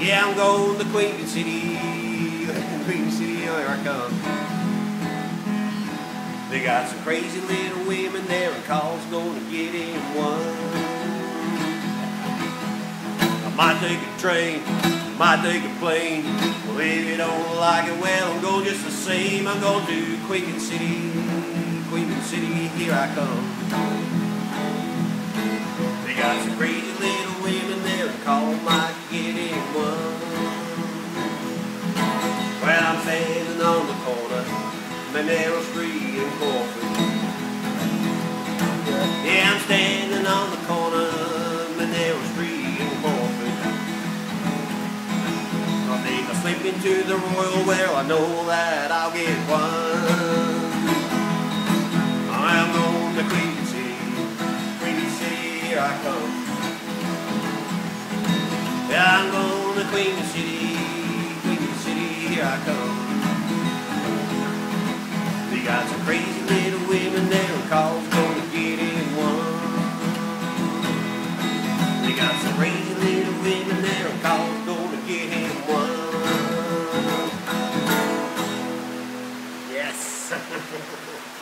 Yeah, I'm going to Queanbeyan. Queen City, here I come. They got some crazy little women there, and Carl's gonna get in one. I might take a train, might take a plane. Well, if you don't like it, well, I'm going just the same. I'm going to Queanbeyan, Queen City, here I come. I'm standing on the corner, Monaro Street and Crawford. Yeah, I'm standing on the corner, Monaro Street and Crawford. I think I'll slip into the Royal Well, I know that I'll get one. I'm on the Queanbeyan, Queen City, here I come. Yeah, I'm going to Queanbeyan, Queen City, here I come. got some crazy little women that are called gonna get him one. Yes.